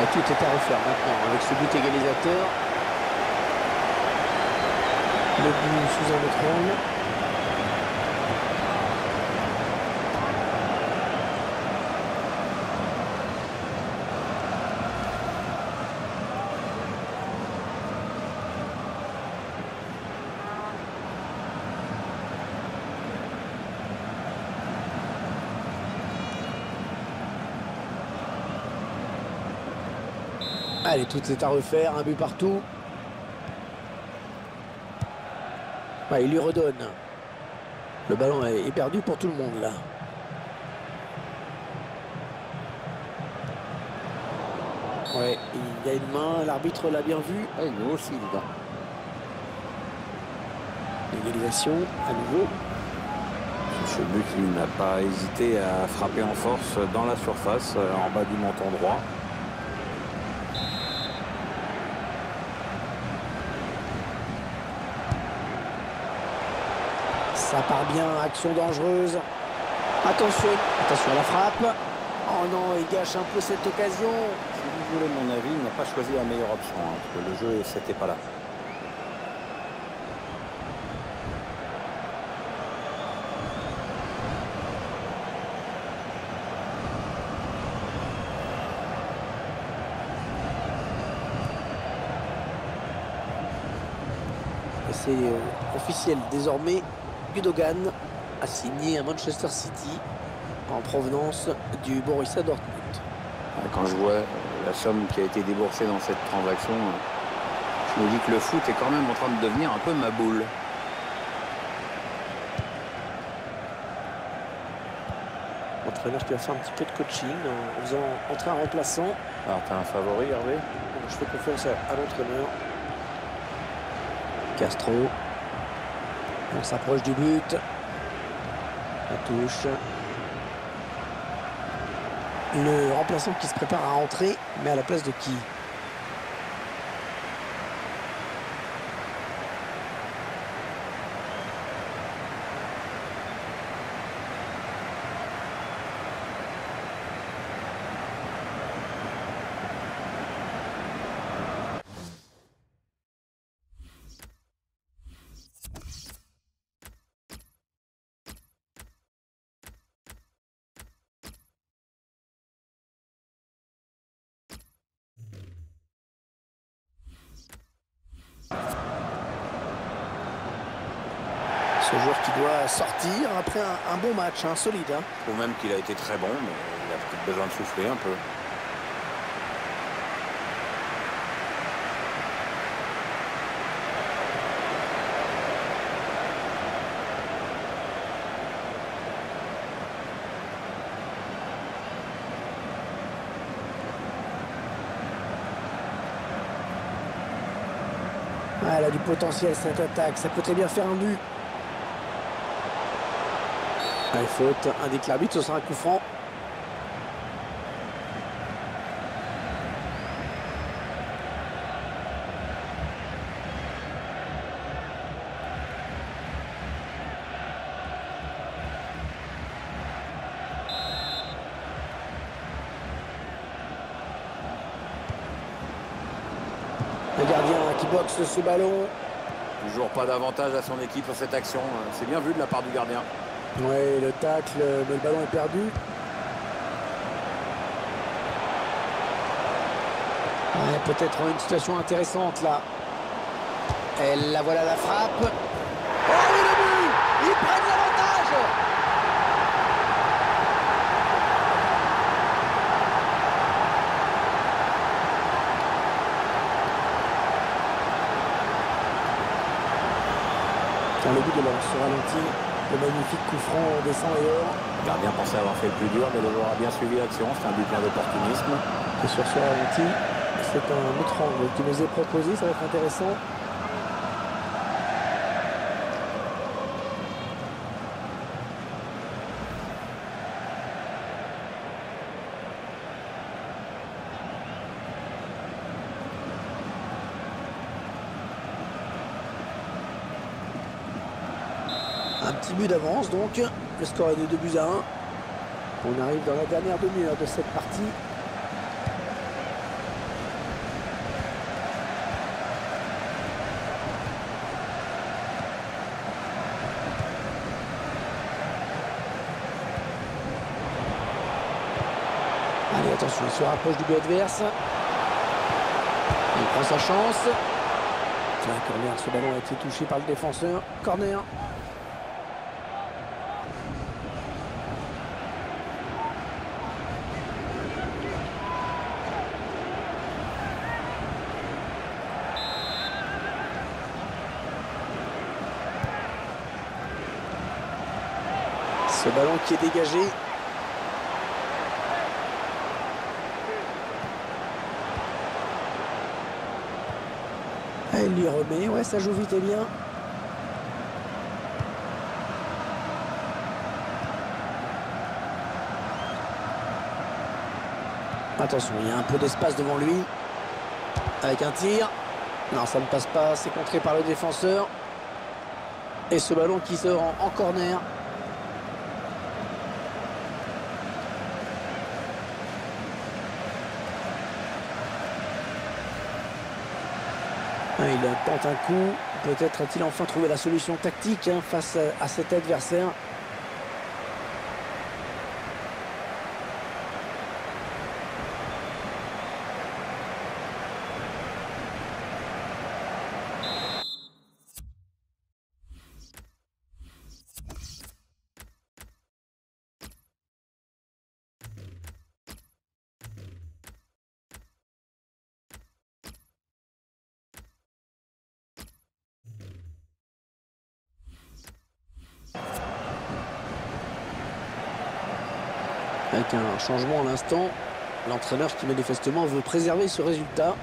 Bah, tout est à refaire maintenant avec ce but égalisateur. Le but sous un autre angle. Allez, tout est à refaire, un but partout. Ouais, il lui redonne. Le ballon est perdu pour tout le monde là. Ouais, il y a une main, l'arbitre l'a bien vu. Ah, nous aussi, dedans. L'égalisation à nouveau. Ce but, il n'a pas hésité à frapper en force dans la surface, en bas du menton droit. Ça part bien, action dangereuse. Attention, attention à la frappe. Oh non, il gâche un peu cette occasion. Si vous voulez mon avis, il n'a pas choisi la meilleure option, hein, parce que le jeu, c'était pas là. C'est euh, officiel désormais. Gudogan a signé à Manchester City en provenance du Borussia Dortmund. Quand je vois la somme qui a été déboursée dans cette transaction, je me dis que le foot est quand même en train de devenir un peu ma boule. L'entraîneur qui va faire un petit peu de coaching en faisant entrer un remplaçant. Alors, t'as un favori, Hervé? Je fais confiance à l'entraîneur. Castro. On s'approche du but. La touche. Le remplaçant qui se prépare à entrer, mais à la place de qui? Ce joueur qui doit sortir après un, un bon match, un solide. hein. Je trouve même qu'il a été très bon, mais il a peut-être besoin de souffler un peu. Ah, elle a du potentiel cette attaque, ça peut très bien faire un but. Allez, faute, indique l'arbitre, ce sera un coup franc. Le gardien qui boxe ce ballon. Toujours pas d'avantage à son équipe sur cette action. C'est bien vu de la part du gardien. Ouais, le tacle, mais le ballon est perdu. Ouais, Peut-être une situation intéressante là. Et la voilà la frappe. Oh oui, le but Ils prennent l'avantage le but de lance ralenti, le magnifique coup franc descend et hors. Le gardien pensait avoir fait le plus dur, mais le joueur a bien suivi l'action. C'est un but plein d'opportunisme. Et sur ce ralenti, c'est un autre angle qui nous est proposé, ça va être intéressant. un petit but d'avance donc. Le score est de 2 buts à 1. On arrive dans la dernière demi-heure de cette partie. Allez, attention, il se rapproche du but adverse. Il prend sa chance. Tiens, corner, ce ballon a été touché par le défenseur. Corner. Ce ballon qui est dégagé. Elle lui remet, ouais ça joue vite et bien. Attention, il y a un peu d'espace devant lui. Avec un tir. Non, ça ne passe pas, c'est contré par le défenseur. Et ce ballon qui sort en, en corner. Il tente un coup. Peut-être a-t-il enfin trouvé la solution tactique hein, face à cet adversaire. Avec un changement à l'instant, l'entraîneur qui manifestement veut préserver ce résultat.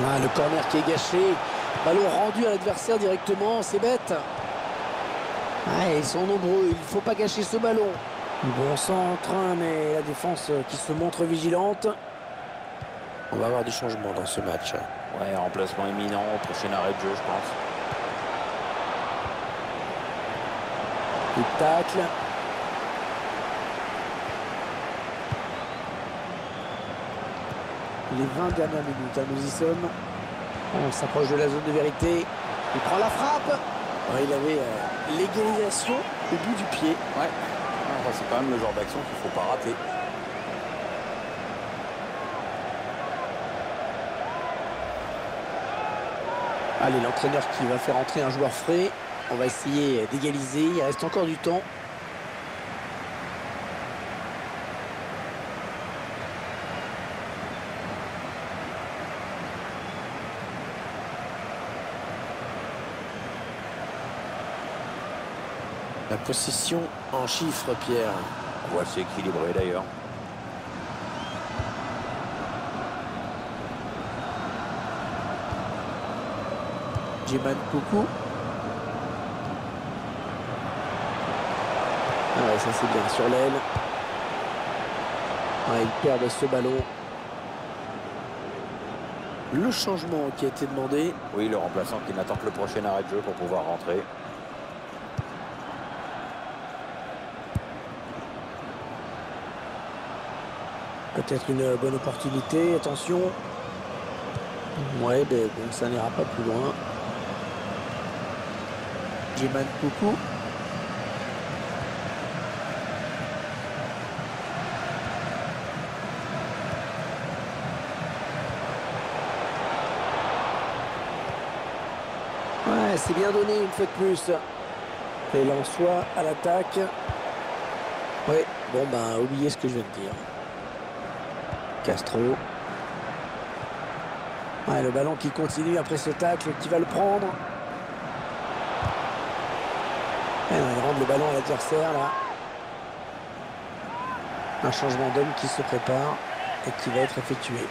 Ah, le corner qui est gâché. Ballon rendu à l'adversaire directement, c'est bête. Ah, ils sont nombreux, il ne faut pas gâcher ce ballon. Bon centre, mais la défense qui se montre vigilante. On va avoir du changement dans ce match. Ouais, remplacement imminent, prochain arrêt de jeu, je pense. Tacle. Les 20 dernières minutes, hein, nous y sommes. On s'approche de la zone de vérité. Il prend la frappe. Ouais, il avait euh, l'égalisation au bout du pied. Ouais. Enfin, c'est quand même le genre d'action qu'il ne faut pas rater. Allez, l'entraîneur qui va faire entrer un joueur frais. On va essayer d'égaliser. Il reste encore du temps. La possession en chiffres, Pierre. On voit c'est équilibré d'ailleurs. Jiman Coucou. Ah ouais, ça c'est bien sur l'aile. Ouais, ils perdent ce ballon. Le changement qui a été demandé. Oui, le remplaçant qui n'attend que le prochain arrêt de jeu pour pouvoir rentrer. Peut-être une bonne opportunité. Attention. Ouais, ben, bon, ça n'ira pas plus loin. Jiman Coucou. Ouais, c'est bien donné une fois de plus. Et Lensois à l'attaque. Ouais, bon ben, oubliez ce que je viens de dire. Castro. Le ballon qui continue après ce tacle, qui va le prendre. Il rentre le ballon à l'adversaire là. Un changement d'homme qui se prépare et qui va être effectué.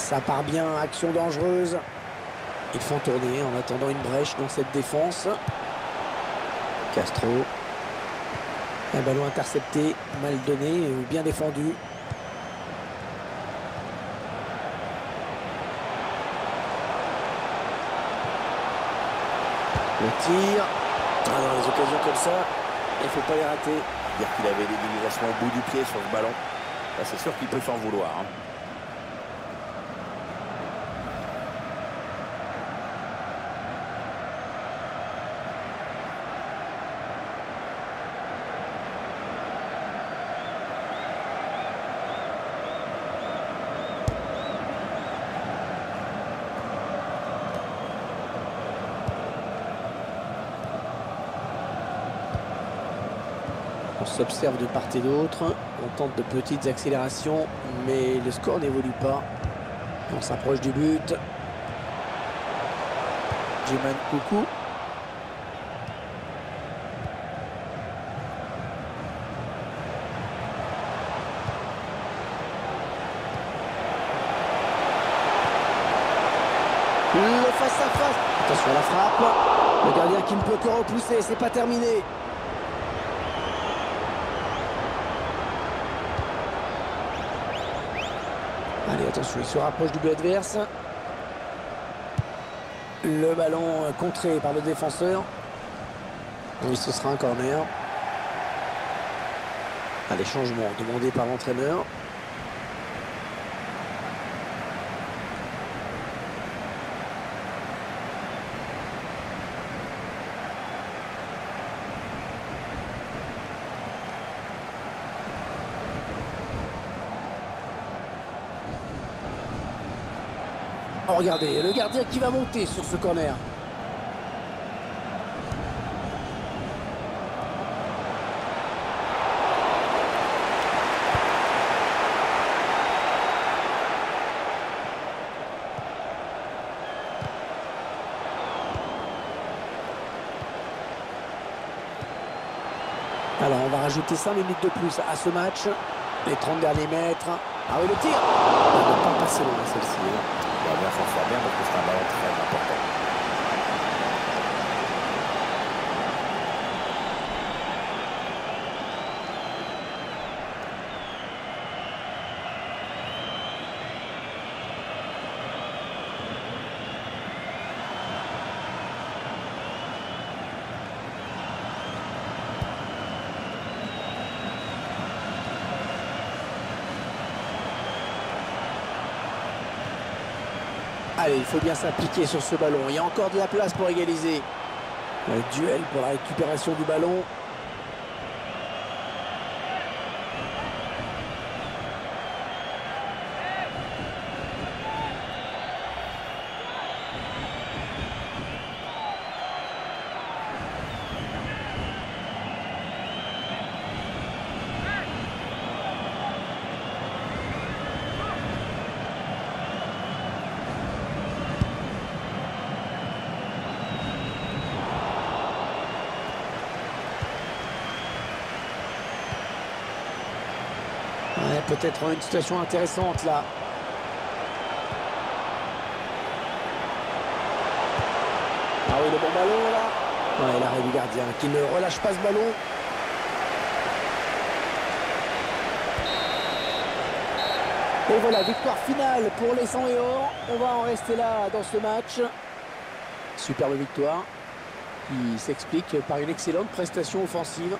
Ça part bien, action dangereuse. Ils font tourner en attendant une brèche dans cette défense. Castro. Un ballon intercepté, mal donné ou bien défendu. Le tir. Ah, dans les occasions comme ça, il ne faut pas les rater. Dire qu'il avait l'égalisation au bout du pied sur le ballon. C'est sûr qu'il peut s'en vouloir. Hein. On s'observe de part et d'autre. On tente de petites accélérations, mais le score n'évolue pas. On s'approche du but. Jiman Coucou. Le face à face. Attention à la frappe. Le gardien qui ne peut que repousser. C'est pas terminé. Allez, attention, il se rapproche du but adverse. Le ballon contré par le défenseur. Oui, ce sera un corner. Allez, changement demandé par l'entraîneur. Regardez, le gardien qui va monter sur ce corner. Alors, on va rajouter 5 minutes de plus à ce match. Les 30 derniers mètres. Ah oui, le tir Il ne pas passer loin, celle-ci. Va s'en sort bien parce que c'est un ballon très important. Allez, il faut bien s'appliquer sur ce ballon. Il y a encore de la place pour égaliser. Le duel pour la récupération du ballon. Ouais, Peut-être une situation intéressante là. Ah oui, le bon ballon là. Ouais, l'arrêt du gardien qui ne relâche pas ce ballon. Et voilà, victoire finale pour les 100 et or. On va en rester là dans ce match. Superbe victoire qui s'explique par une excellente prestation offensive.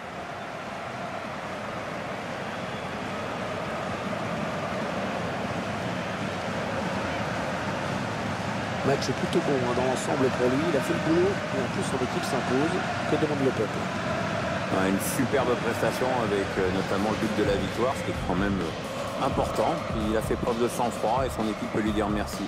Match plutôt bon hein, dans l'ensemble pour lui. Il a fait le boulot et en plus son équipe s'impose. Que demande le peuple? Ouais, Une superbe prestation avec euh, notamment le but de la victoire, ce qui est quand même euh, important. Il a fait preuve de sang-froid et son équipe peut lui dire merci.